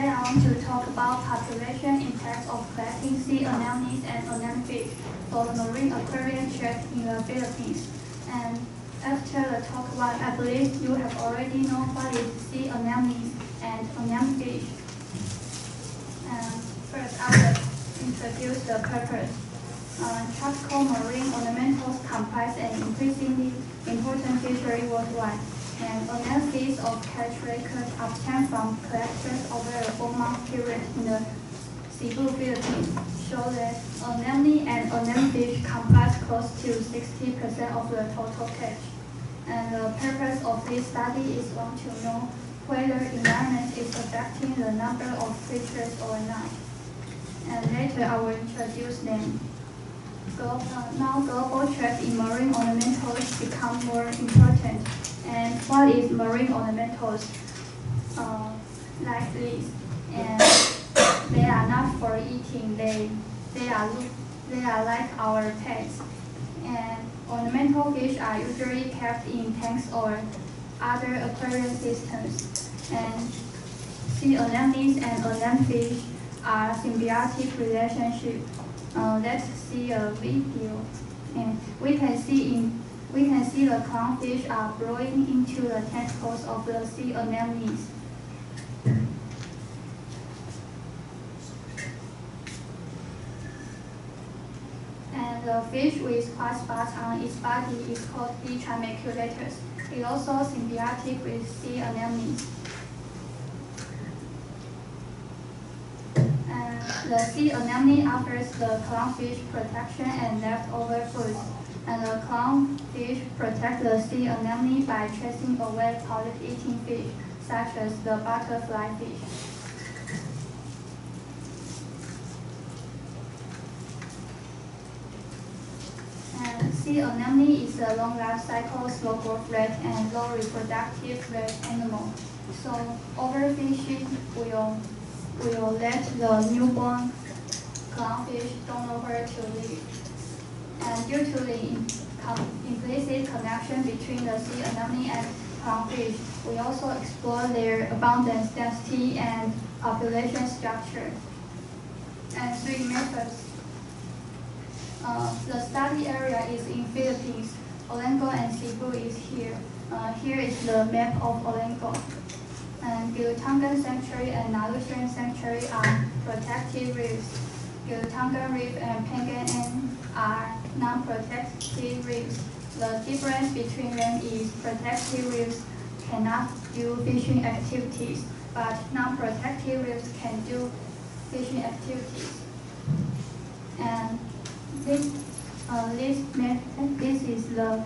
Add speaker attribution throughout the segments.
Speaker 1: today I want to talk about population impact of collecting sea anemones and anemonefish for the marine aquarium trade in the Philippines. And after the talk one, I believe you have already known what is sea anemones and anemonefish. And first, I will introduce the purpose. Uh, tropical marine ornamentals comprise an increasingly important fishery worldwide and analysis of catch records obtained from collectors over a four-month period in the Cebu, Philippines show that anemone and anemonefish comprise close to 60% of the total catch. And the purpose of this study is want to know whether environment is affecting the number of creatures or not. And later I will introduce them. Now global trade in marine ornamentals become more important. And what is marine ornamentals? Uh, like this and they are not for eating. They they are they are like our pets. And ornamental fish are usually kept in tanks or other aquarium systems. And sea anemones and anemonefish are symbiotic relationship uh, let's see a video and we can see in we can see the clownfish are blowing into the tentacles of the sea anemones. And the fish with white spots on its body is called D. trimaculatus. It also symbiotic with sea anemones. And the sea anemone offers the clownfish protection and leftover food and the clownfish protect the sea anemone by chasing away polyp-eating fish, such as the butterfly fish. And sea anemone is a long life cycle, slow growth rate, and low reproductive rate animal. So overfishing will will let the newborn clownfish don't know where to live and due to the implicit connection between the sea anemone and clownfish, we also explore their abundance density and population structure. And three methods. Uh, the study area is in Philippines. Olango and Cebu is here. Uh, here is the map of Olango. And Gilutangan Sanctuary and Nalusuan Sanctuary are protected reefs. Gilutangan Reef and Pengan are non-protected reefs. The difference between them is protected reefs cannot do fishing activities, but non-protected reefs can do fishing activities. And this, uh, this, this is the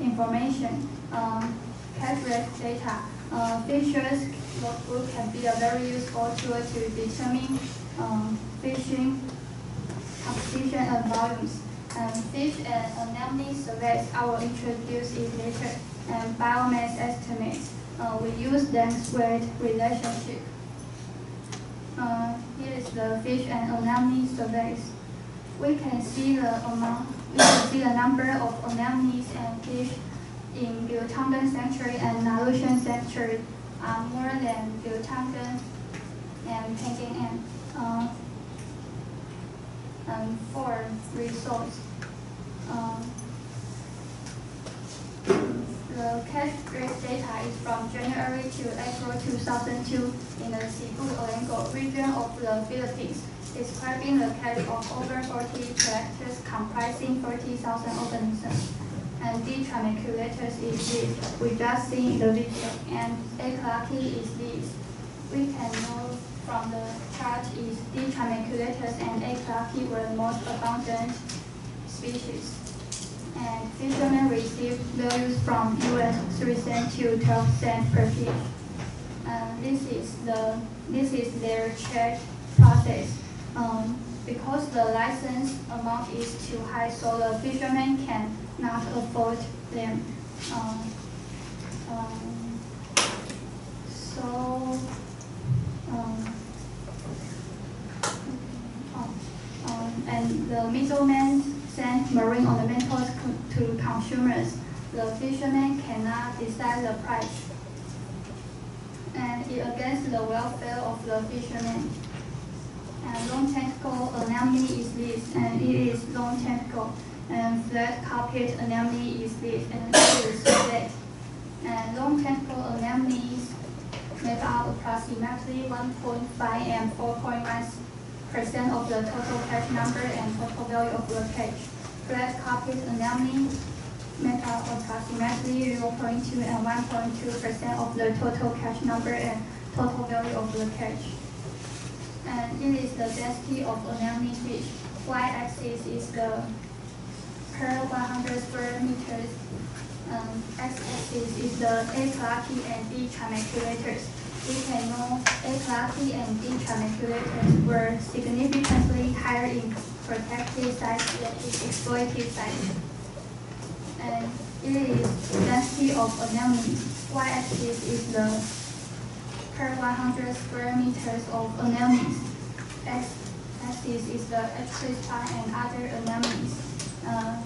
Speaker 1: information, um, catch data. Uh, Fisher's notebook can be a very useful tool to determine um, fishing composition and volumes. Um, fish and anemone surveys I will introduce in later, and biomass estimates. Uh, we use dense weight relationship. Uh, here is the fish and anemone surveys. We can see the amount, we can see the number of anemones and fish in Gilutangan Sanctuary and Nalusuan Sanctuary are more than Gilutangan and Pengan uh, um, for results. Um, the catch rate data is from January to April 2002 in the Cebu Olango region of the Philippines, describing the catch of over 40 collectors comprising 40,000 organisms. And D. trimaculatus is this, we just seen in the video, and A. clarkii is this. We can know from the chart is D. trimaculatus and A. clarkii were the most abundant species. And fishermen receive values from US 3 cent to 12 cent per fish. And this is the this is their check process. Um, because the license amount is too high, so the fishermen cannot afford them. Um, um, so um, and the middleman send marine ornamentals to consumers. The fishermen cannot decide the price. And it against the welfare of the fishermen. And long tentacle anemone is this, and it is long tentacle. And flat carpet anemone is this, and is flat. And long tentacle anemones make up approximately 1.5 and 4.1 percent of the total catch number and total value of the catch. Flat carpet anemone make up approximately 0.2 and 1.2 percent of the total catch number and total value of the catch. And it is the density of anemone fish. Y-axis is the per 100 square meters. Um, x-axis is the A. clarkii and D. trimaculatus. We can know A. clarkii and D. trimaculatus were significantly higher in protected sites than in exploited sites. And it is density of anemones. Y-axis is the per 100 square meters of anemones. X-axis is the H. crispi and other anemones. Uh,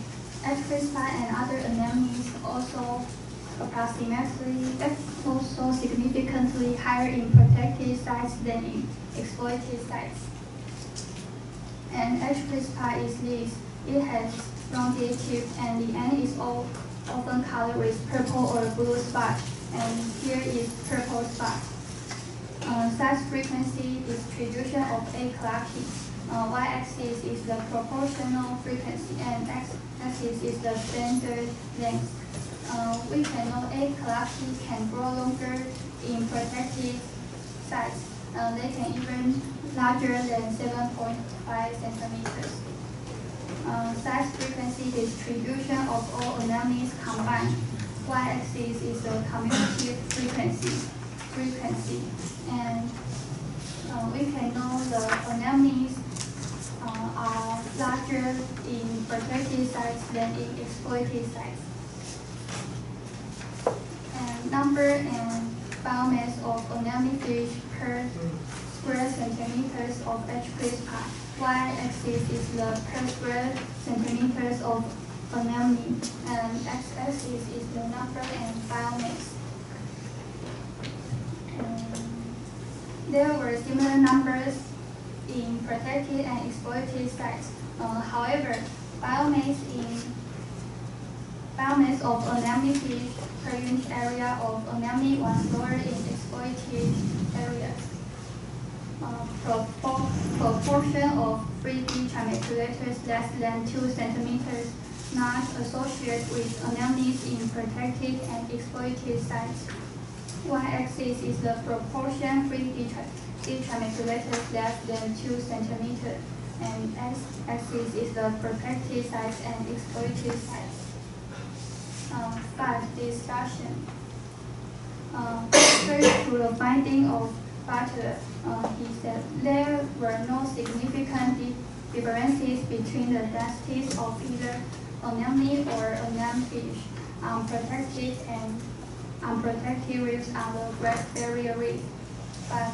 Speaker 1: Crispi and other anemones also approximately also significantly higher in protected sites than in exploited sites. And H. crispi is this. It has rounded tip and the end is all often colored with purple or blue spot. And here is purple spot. Uh, size frequency distribution of A. Uh, y-axis is the proportional frequency and x-axis is the standard length. Uh, we can know A. clarkii can grow longer in protected sites. Uh, they can even larger than 7.5 centimeters. Uh, size frequency distribution of all anemones combined. Y-axis is the cumulative frequency. frequency. And uh, we can know the anemones uh, are larger in protected sites than in exploited sites. And number and biomass of anemone fish per square centimeters of H. crispi. Y-axis is the per square centimeters of anemone, and x-axis is the number and biomass. there were similar numbers in protected and exploited sites. Uh, however, biomass in biomass of fish per unit area of anemone was lower in exploited areas. Uh, propor proportion of 3D trimaculatus less than 2 centimeters not associated with anemones in protected and exploited sites. Y-axis is the proportion free D. trimaculatus less than 2 centimeters, and x-axis is the protected sites and exploited sites. Um, five, discussion. Uh, first, to the finding of Butler, uh, he said there were no significant differences between the densities of either anemone or anemone fish, unprotected and unprotected reefs on the Great Barrier Reef. But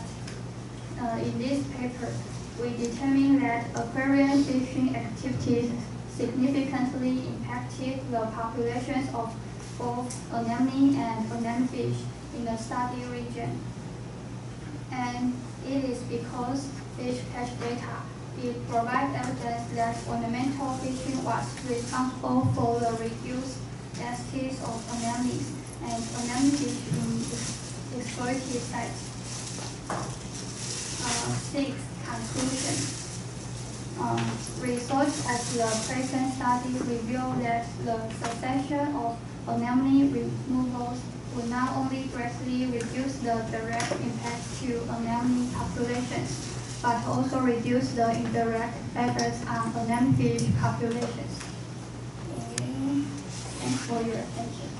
Speaker 1: uh, in this paper, we determined that aquarium fishing activities significantly impacted the populations of both anemone and anemone fish in the study region. And it is because fish catch data it provides evidence that ornamental fishing was responsible for the reduced and anemone in exploited sites. Uh, six, conclusion. Um, research at the present study revealed that the cessation of anemone removals would not only greatly reduce the direct impact to anemone populations, but also reduce the indirect effects on fish populations. Okay. Thanks for your attention.